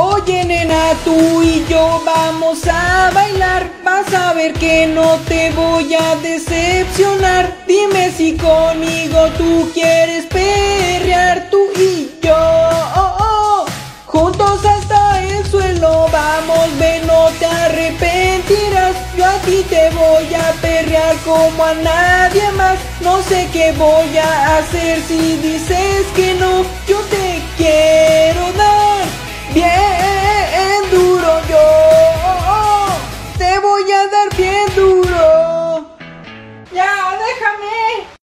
Oye nena, tú y yo vamos a bailar. Vas a ver que no te voy a decepcionar. Dime si conmigo tú quieres perrear. Tú y yo, oh, oh, juntos hasta el suelo Vamos, ven, no te arrepentirás. Yo a ti te voy a perrear como a nadie más. No sé qué voy a hacer si dices que no. Yo